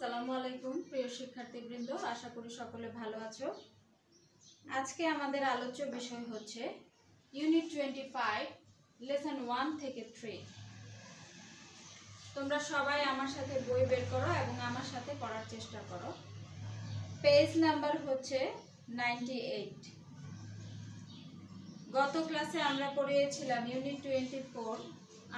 আসসালামু আলাইকুম, প্রিয় শিক্ষার্থীবৃন্দ। আশা করি সকলে ভালো আছো। আজকে আমাদের আলোচ্য বিষয় হচ্ছে unit twenty five lesson one থেকে থ্রি তোমরা সবাই আমার সাথে বই বের করো এবং আমার সাথে পড়ার চেষ্টা করো। পেজ নাম্বার হচ্ছে নাইনটি এইট গত ক্লাসে আমরা পড়িয়েছিলাম ইউনিট টোয়েন্টি ফোর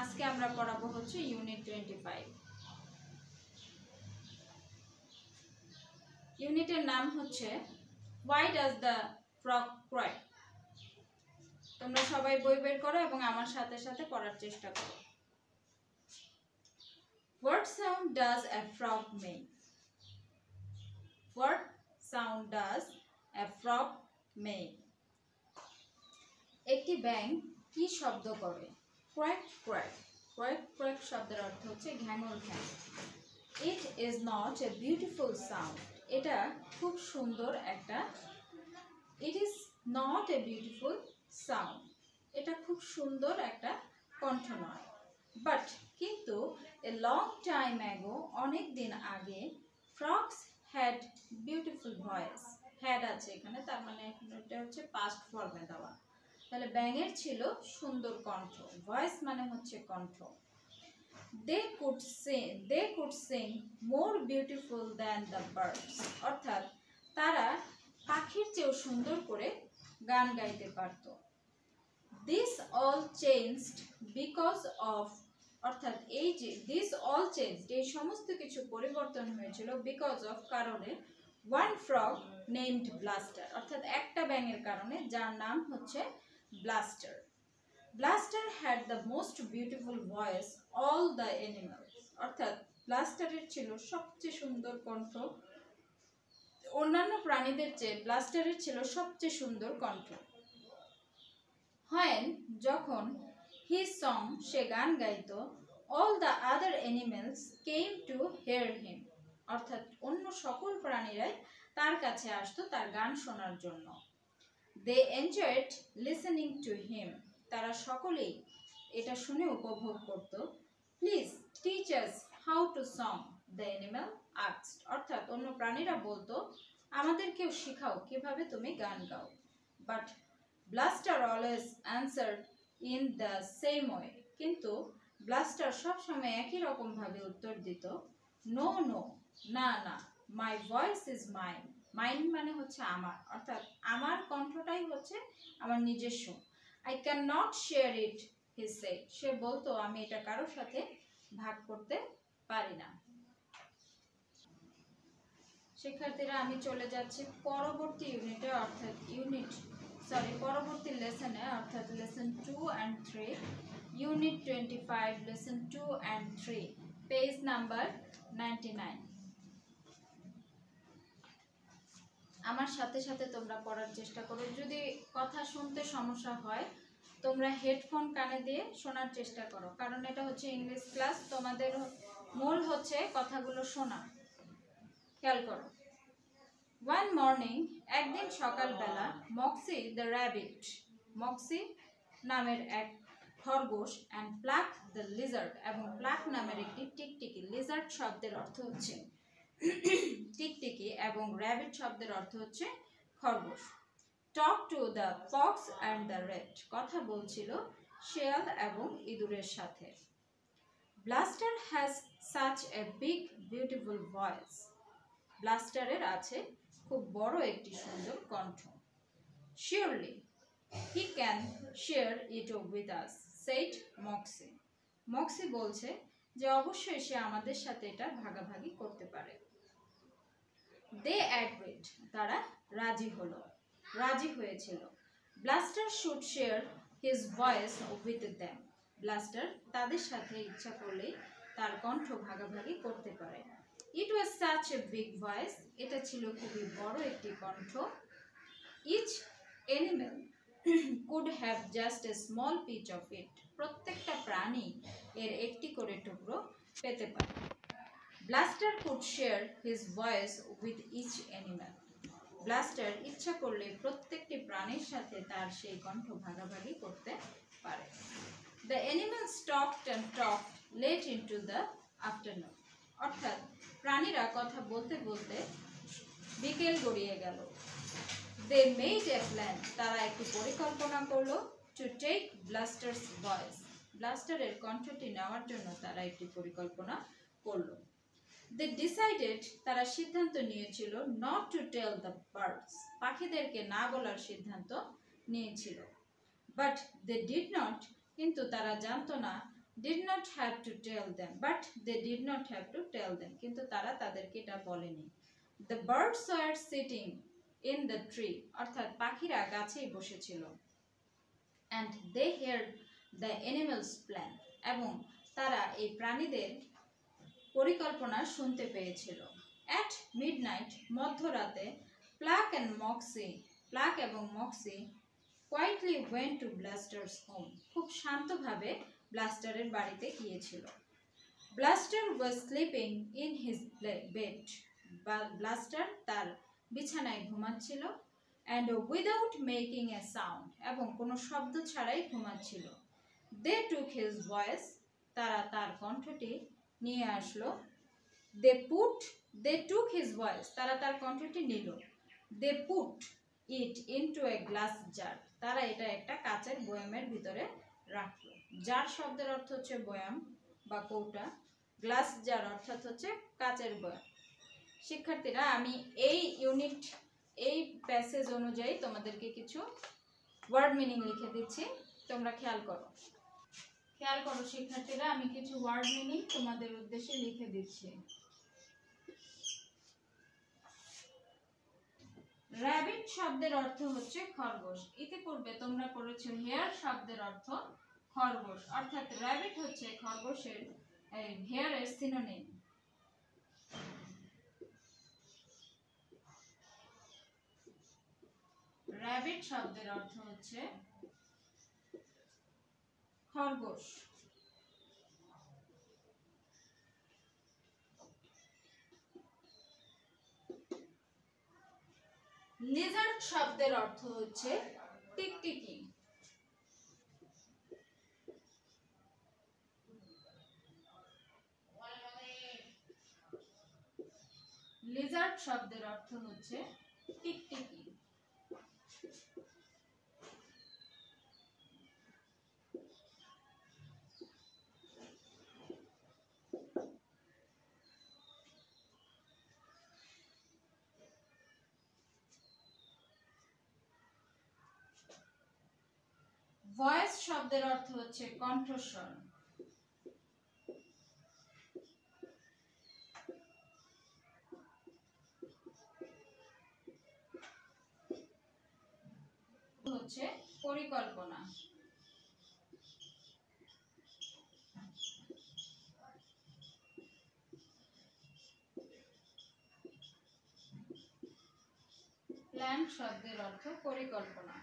আজকে আমরা পড়াবো হচ্ছে ইউনিট টোয়েন্টি ফাইভ ইউনিটের নাম হচ্ছে why does the frog cry তোমরা সবাই বই বের করো এবং আমার সাথে সাথে পড়ার চেষ্টা করো। What sound does a frog make what sound does a frog make একটি ব্যাং কি শব্দ করে? ক্র্যাক ক্র্যাক ক্র্যাক ক্র্যাক শব্দের অর্থ হচ্ছে ঘ্যাঙর ঘ্যাং। It is not a beautiful sound এটা খুব সুন্দর একটা it is not a beautiful sound এটা খুব সুন্দর একটা কণ্ঠ নয়। বাট কিন্তু এ লং টাইম অ্যাগো অনেক দিন আগে frogs had beautiful voice had আছে এখানে, তার মানে এটা হচ্ছে পাস্ট ফর্মে দেওয়া। তাহলে ব্যাঙের ছিল সুন্দর কণ্ঠ। ভয়েস মানে হচ্ছে কণ্ঠ। They could sing they could sing more beautiful than the birds অর্থাৎ তারা পাখির চেয়েও সুন্দর করে গান গাইতে পারত। This all changed because of অর্থাৎ এই যে দিস অল চেঞ্জ এই সমস্ত কিছু পরিবর্তন হয়েছিল বিকজ অফ কারণে ওয়ান ফ্রগ নেমড ব্লাস্টার অর্থাৎ একটা ব্যাঙের কারণে, যার নাম হচ্ছে Blaster Blaster had the most beautiful voice all the animals অর্থাৎ ব্লাস্টারের ছিল সবচেয়ে সুন্দর কণ্ঠ। অন্যান্য প্রাণীদের চেয়ে ব্লাস্টারের ছিল সবচেয়ে সুন্দর কণ্ঠ। হয় যখন হি সং সে গান গাইত all the other animals came to hear him অর্থাৎ, অন্য সকল প্রাণীরাই তার কাছে আসতো তার গান শোনার জন্য। They enjoyed listening to him তারা সকলেই এটা শুনে উপভোগ করত। Please teach us how to sing the animal arts অর্থাৎ অন্য প্রাণীরা বলতো, আমাদেরকেও শেখাও কীভাবে তুমি গান গাও। But Blaster always answer in the same way কিন্তু ব্লাস্টার সবসময় একই রকমভাবে উত্তর দিত নো নো না না my voice is mine mine মানে হচ্ছে আমার। অর্থাৎ আমার কণ্ঠটাই হচ্ছে আমার নিজস্ব। I can not share it he say সে বলতো, আমি এটা কারোর সাথে ভাগ করতে পারি না। শিক্ষার্থীরা, আমি চলে যাচ্ছি পরবর্তী ইউনিটে অর্থাৎ ইউনিট সরি পরবর্তী লেসনে অর্থাৎ lesson two and three unit twenty five lesson two and three page number ninety nine আমার সাথে সাথে তোমরা পড়ার চেষ্টা করো। যদি কথা শুনতে সমস্যা হয়, তোমরা হেডফোন কানে দিয়ে শোনার চেষ্টা করো। কারণ এটা হচ্ছে ইংলিশ ক্লাস তোমাদের মূল হচ্ছে কথাগুলো শোনা। খেয়াল করো। ওয়ান মর্নিং একদিন সকালবেলা মক্সি দ্য র্যাবিট মক্সি নামের এক খরগোশ অ্যান্ড প্লাক দ্য লিজার্ড এবং প্লাক নামের একটি টিকটিকি লিজার্ড শব্দের অর্থ হচ্ছে টিকটিকি এবং র্যাবিট শব্দের অর্থ হচ্ছে খরগোশ। Talk to the fox and the rat কথা বলছিল শেয়াল এবং ইঁদুরের সাথে। Blaster has such a big beautiful voice ব্লাস্টারের আছে খুব বড় একটি সুন্দর কণ্ঠ। Surely he can share it with us said Moxie Moxie বলছে যে, অবশ্যই সে আমাদের সাথে এটা ভাগাভাগি করতে পারে। দে অ্যাগ্রিড তারা রাজি হলো, রাজি হয়েছিল। Blaster should share his voice with them Blaster তাদের সাথে ইচ্ছা করলেই তার কণ্ঠ ভাগাভাগি করতে পারে। It was such a big voice এটা ছিল খুবই বড় একটি কণ্ঠ। Each animal could have just a small piece of it প্রত্যেকটা প্রাণী এর একটি করে টুকরো পেতে পারে। Blaster could share his voice with each animal Blaster ইচ্ছা করলে প্রত্যেকটি প্রাণীর সাথে তার সেই কণ্ঠ ভাগাভাগি করতে পারে। The animal talked and talk late into the afternoon অর্থাৎ প্রাণীরা কথা বলতে বলতে বিকেল গড়িয়ে গেল। দে মেড এ প্ল্যান তারা একটি পরিকল্পনা করল টু টেক ব্লাস্টার্স ভয়েস ব্লাস্টারের কণ্ঠটি নেওয়ার জন্য তারা একটি পরিকল্পনা করল। দে ডিসাইডেড তারা সিদ্ধান্ত নিয়েছিল not to tell the birds পাখিদেরকে না বলার সিদ্ধান্ত নিয়েছিল। বাট দে ডিড নট কিন্তু তারা জানতো না did not have to tell them but they did not have to tell them কিন্তু তারা তাদেরকে এটা বলেনি। The birds are sitting in the tree অর্থাৎ পাখিরা গাছেই বসেছিল। And they hear the animals plan এবং তারা এই প্রাণীদের পরিকল্পনা শুনতে পেয়েছিল। অ্যাট মিডনাইট মধ্যরাতে প্লাক অ্যান্ড মক্সি প্লাক এবং Moxie quietly went to Blaster's home খুব শান্তভাবে ব্লাস্টারের বাড়িতে গিয়েছিল। Blaster was sleeping in his bed Blaster তার বিছানায় ঘুমাচ্ছিল and without making a sound এবং কোনো শব্দ ছাড়াই ঘুমাচ্ছিল। দে টুক হিজ ভয়েস তারা তার কণ্ঠটি নিয়ে আসলো। They put they took his voice তারা তার কণ্ঠটি নিল। They put it into a glass jar তারা এটা একটা কাচের বয়ামের ভিতরে রাখল। জার শব্দের অর্থ হচ্ছে বয়াম বা কৌটা। গ্লাস জার অর্থাৎ হচ্ছে কাচের বয়াম। শিক্ষার্থীরা, আমি এই ইউনিট এই প্যাসেজ অনুযায়ী তোমাদেরকে কিছু ওয়ার্ড মিনিং লিখে দিচ্ছি। তোমরা খেয়াল করো। খেয়াল করো, শিক্ষার্থীরা, আমি কিছু ওয়ার্ড মিনিং তোমাদের উদ্দেশ্যে লিখে দিচ্ছি। র্যাবিট শব্দের অর্থ হচ্ছে খরগোশ। ইতিপূর্বে তোমরা পড়েছো হেয়ার শব্দের অর্থ খরগোশ। অর্থাৎ র্যাবিট হচ্ছে খরগোশের হেয়ারের সিনোনিম র্যাবিট শব্দের অর্থ হচ্ছে খরগোশ। লিজার্ড শব্দের অর্থ হচ্ছে টিকটিকি। লিজার্ড শব্দের অর্থ হচ্ছে টিকটিকি। ভয়েস শব্দের অর্থ হচ্ছে কণ্ঠস্বর। হচ্ছে পরিকল্পনা। প্ল্যান শব্দের অর্থ পরিকল্পনা।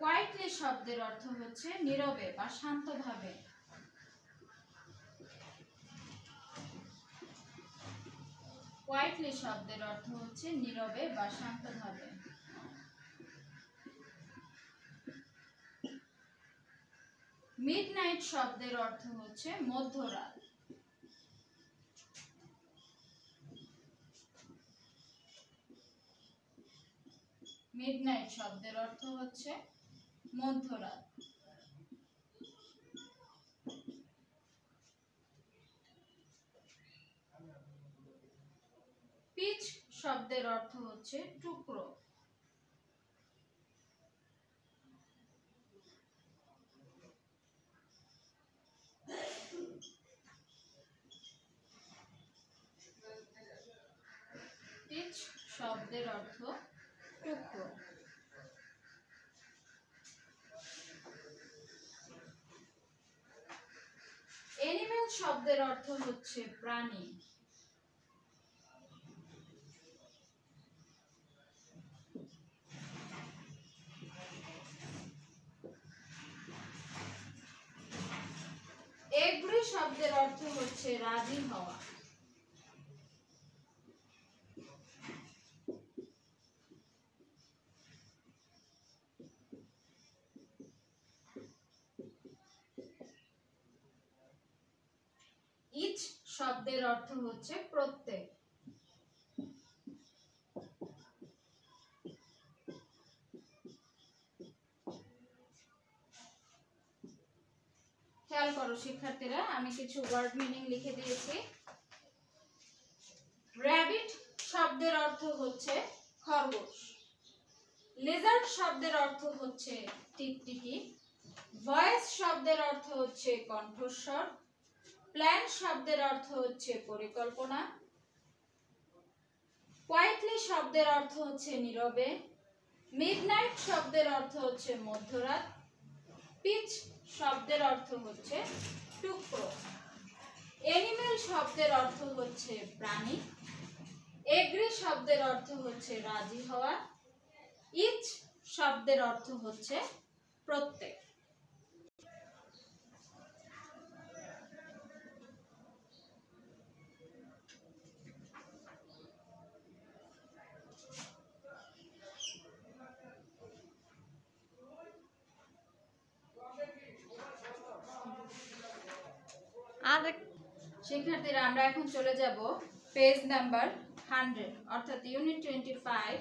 কোয়াইটলি শব্দের অর্থ হচ্ছে নীরবে বা শান্তভাবে। কোয়াইটলি শব্দের অর্থ হচ্ছে নীরবে বা শান্তভাবে। মিডনাইট শব্দের অর্থ হচ্ছে মধ্যরাত। মিডনাইট শব্দের অর্থ হচ্ছে মধ্যরাত পিচ শব্দের অর্থ হচ্ছে টুকরো। পিচ শব্দের অর্থ টুকরো এনিম্যাল শব্দের অর্থ হচ্ছে প্রাণী। শব্দের অর্থ হচ্ছে প্রত্যেক। খেয়াল করো শিক্ষার্থীরা, আমি কিছু ওয়ার্ড মিনিং লিখে দিয়েছি। র্যাবিট শব্দের অর্থ হচ্ছে খরগোশ। লেজার্ড শব্দের অর্থ হচ্ছে টিকটিকি ভয়েস শব্দের অর্থ হচ্ছে কণ্ঠস্বর। প্ল্যান শব্দের অর্থ হচ্ছে পরিকল্পনা। কোয়াইটলি শব্দের অর্থ হচ্ছে নীরবে। মিডনাইট শব্দের অর্থ হচ্ছে মধ্যরাত। পিচ শব্দের অর্থ হচ্ছে টুকরো। এনিমেল শব্দের অর্থ হচ্ছে প্রাণী। এগ্রি শব্দের অর্থ হচ্ছে রাজি হওয়া। ইচ শব্দের অর্থ হচ্ছে প্রত্যেক আর শিক্ষার্থীরা, আমরা এখন চলে যাব পেজ নাম্বার হান্ড্রেড অর্থাৎ unit twenty five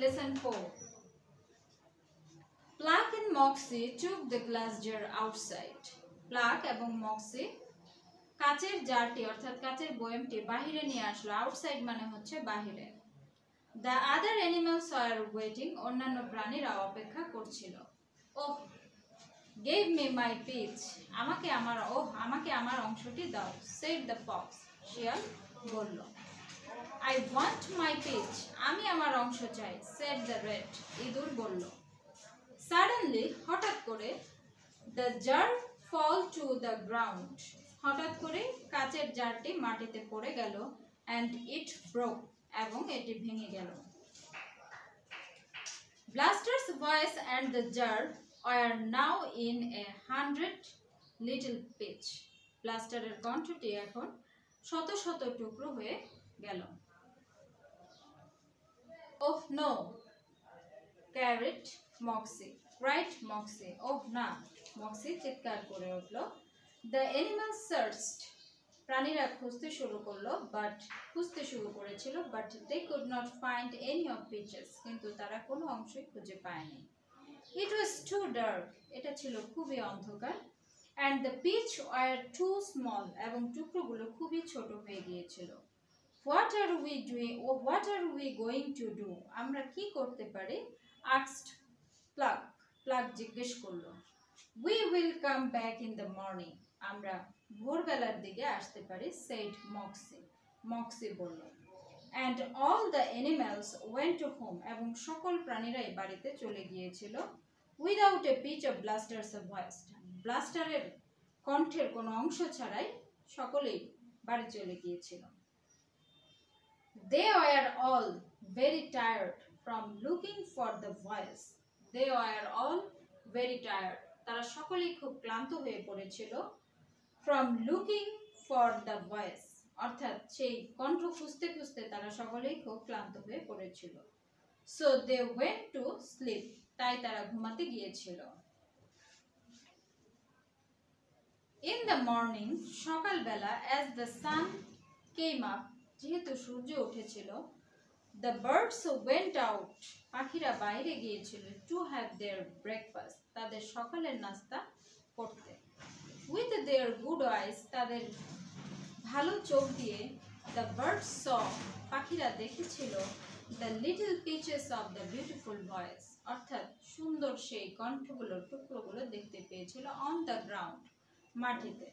lesson four Pluck and Moxie took the glass jar outside Pluck এবং মক্সি কাচের জারটি, অর্থাৎ কাচের বয়মটি বাহিরে নিয়ে আসলো। আউটসাইড মানে হচ্ছে বাহিরে। The other animals are waiting অন্যান্য প্রাণীরা অপেক্ষা করছিল। গেভ মি মাই পিচ আমাকে আমার ও আমাকে আমার অংশটি দাও। সেড দ্য ফক্স শিয়াল বলল। আই ওয়ান্ট মাই পিচ আমি আমার অংশ চাই। সেড দ্য রেড ইঁদুর বলল। সাডেনলি হঠাৎ করে the jar fall to the ground হঠাৎ করে কাচের জারটি মাটিতে পড়ে গেল অ্যান্ড ইট ব্রোক এবং এটি ভেঙে গেল। Blaster's voice and the jar are now in a hundred little pitch. ব্লাস্টারের কণ্ঠটি এখন শত শত টুকরো হয়ে গেল। ওহ, no. Cried Moxie. Cried Moxie. ওহ, না। মক্সি চিৎকার করে উঠল। দ্য অ্যানিমাল সার্চড প্রাণীরা খুঁজতে শুরু করল বাট খুঁজতে শুরু করেছিল but they could not find any of pieces কিন্তু তারা কোনো অংশই খুঁজে পায়নি। ইট ওয়াজ টু ডার্ক এটা ছিল খুবই অন্ধকার। And the pitch were too small এবং টুকরোগুলো খুবই ছোট হয়ে গিয়েছিল। What are we doing O what are we going to do আমরা কি করতে পারি? আক্সড প্লাগ প্লাগ জিজ্ঞেস করল। We will come back in the morning আমরা ভোরবেলার দিকে আসতে পারি সেড মক্সি মক্সি বলল। And all the animals went to home এবং সকল প্রাণীরাই বাড়িতে চলে গিয়েছিল। Without a pitch of blasters of voice ব্লাস্টারের কণ্ঠের কোনো অংশ ছাড়াই সকলেই বাড়ি চলে গিয়েছিল। They were all very tired from looking for the voice they were all very tired তারা সকলেই খুব ক্লান্ত হয়ে পড়েছিল from looking for the voice অর্থাৎ সেই কণ্ঠ খুঁজতে খুঁজতে তারা সকলেই খুব ক্লান্ত হয়ে পড়েছিল। So they went to sleep তাই তারা ঘুমাতে গিয়েছিল। ইন দ্য মর্নিং সকালবেলা as the sun came up যেহেতু সূর্য উঠেছিল দ্য বার্ডস ওয়েন্ট আউট পাখিরা বাইরে গিয়েছিল টু হ্যাভ দেয়ার ব্রেকফাস্ট তাদের সকালের নাস্তা করতে। উইথ দেয়ার গুড আইস তাদের ভালো চোখ দিয়ে দ্য বার্ডস স পাখিরা দেখেছিল the little pieces of the beautiful voice অর্থাৎ সুন্দর সেই কণ্ঠগুলো, টুকরোগুলো দেখতে পেয়েছিল অন দ্য গ্রাউন্ড মাটিতে।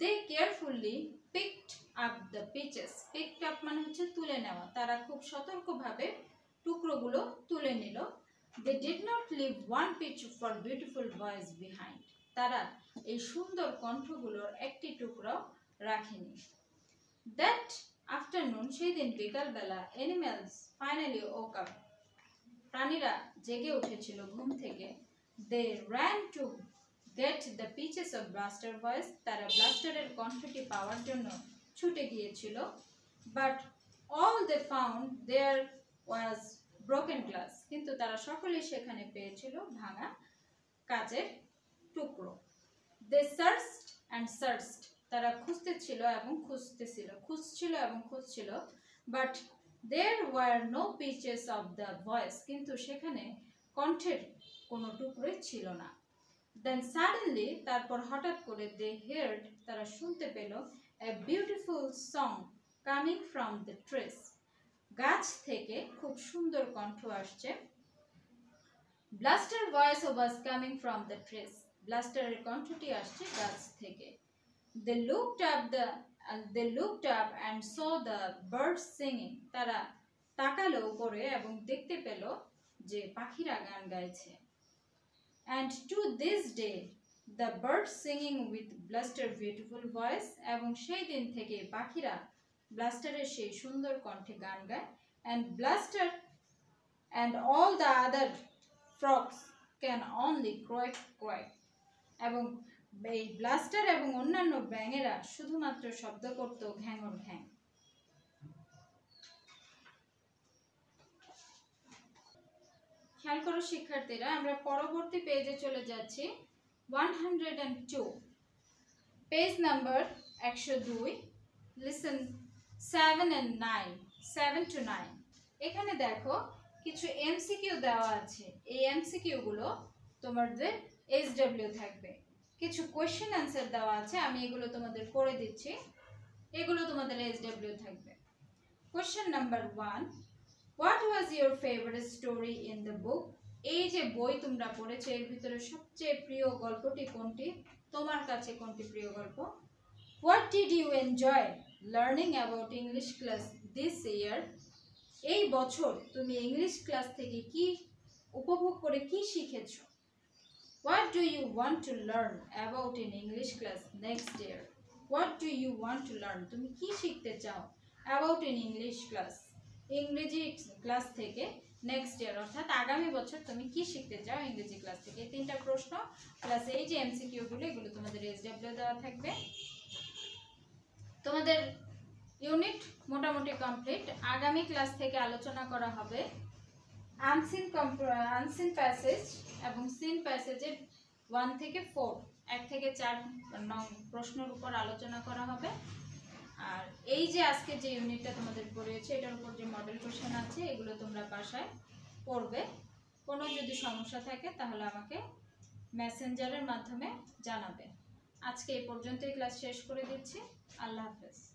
They carefully picked up the pieces picked up মানে হচ্ছে তুলে নেওয়া। তারা খুব সতর্কভাবে টুকরোগুলো তুলে নিল। They did not leave one piece for beautiful voice behind তারা এই সুন্দর কণ্ঠগুলোর একটি টুকরো রাখেনি। দ্যাট আফটারনুন সেই দিন বিকালবেলা অ্যানিম্যালস ফাইনালি ওক আপ প্রাণীরা জেগে উঠেছিল ঘুম থেকে। They ran to get the pieces of Blaster voice তারা ব্লাস্টারের কণ্ঠটি পাওয়ার জন্য ছুটে গিয়েছিল। But all they found there was broken glass কিন্তু তারা সকলেই সেখানে পেয়েছিল ভাঙা কাজের টুকরো। দে সার্চড অ্যান্ড সার্চড তারা খুঁজতেছিল এবং খুঁজতেছিল খুঁজছিল এবং খুঁজছিল। But there were no pieces of the voice কিন্তু সেখানে কণ্ঠের কোনো টুকরোই ছিল না। দেন সাডেনলি তারপর হঠাৎ করে দে হেয়ার্ড তারা শুনতে পেল a beautiful song coming from the trees গাছ থেকে খুব সুন্দর কণ্ঠ আসছে। Blaster voice was coming from the trees ব্লাস্টারের কণ্ঠটি আসছে গাছ থেকে। They looked up the they looked up and saw the bird singing তারা তাকালো উপরে এবং দেখতে পেল যে পাখিরা গান গাইছে। And to this day the bird singing with Blaster beautiful voice এবং সেই দিন থেকে পাখিরা ব্লাস্টারের সেই সুন্দর কণ্ঠে গান গায়। And Blaster and all the other frogs can only croak croak এবং এই ব্লাস্টার এবং অন্যান্য ব্যাঙেরা শুধুমাত্র শব্দ করত ঘ্যাঙর ঘ্যাং। খেয়াল করো শিক্ষার্থীরা, আমরা পরবর্তী পেজে চলে যাচ্ছি। One hundred and two page number একশো দুই lesson seven and nine seven to nine এখানে দেখো, কিছু এমসিকিউ দেওয়া আছে। এই এমসিকিউগুলো তোমাদের এইচ ডাব্লিউ থাকবে। কিছু কোয়েশ্চেন অ্যান্সার দেওয়া আছে, আমি এগুলো তোমাদের করে দিচ্ছি। এগুলো তোমাদের এইচ ডাব্লিউ থাকবে। Question number one what was your favourite story in the book এই যে বই তোমরা পড়েছো, এর ভিতরে সবচেয়ে প্রিয় গল্পটি কোনটি? তোমার কাছে কোনটি প্রিয় গল্প? What did you enjoy learning about English class this year এই বছর তুমি ইংলিশ ক্লাস থেকে কি উপভোগ করে কি শিখেছো? What do you want to learn about in English class next year what do you want to learn তুমি কি শিখতে চাও অ্যাবাউট ইন ইংলিশ ক্লাস ইংরেজি ক্লাস থেকে নেক্সট ইয়ার অর্থাৎ আগামী বছর তুমি কি শিখতে চাও ইংরেজি ক্লাস থেকে? তিনটা প্রশ্ন প্লাস এই যে এমসিকিউগুলো এগুলো তোমাদের এসডাব্লিউ দেওয়া থাকবে। তোমাদের ইউনিট মোটামুটি কমপ্লিট আগামী ক্লাস থেকে আলোচনা করা হবে। আনসিন আনসিন প্যাসেজ এবং সিন প্যাসেজের ওয়ান থেকে ফোর এক থেকে চার নং প্রশ্নের উপর আলোচনা করা হবে। আর এই যে আজকে যে ইউনিটটা তোমাদের পড়িয়েছে, এটার উপর যে মডেল কোশ্চেন আছে, এগুলো তোমরা বাসায় পড়বে। কোনো যদি সমস্যা থাকে, তাহলে আমাকে মেসেঞ্জারের মাধ্যমে জানাবে। আজকে এই পর্যন্তই ক্লাস শেষ করে দিচ্ছি। আল্লাহ হাফেজ।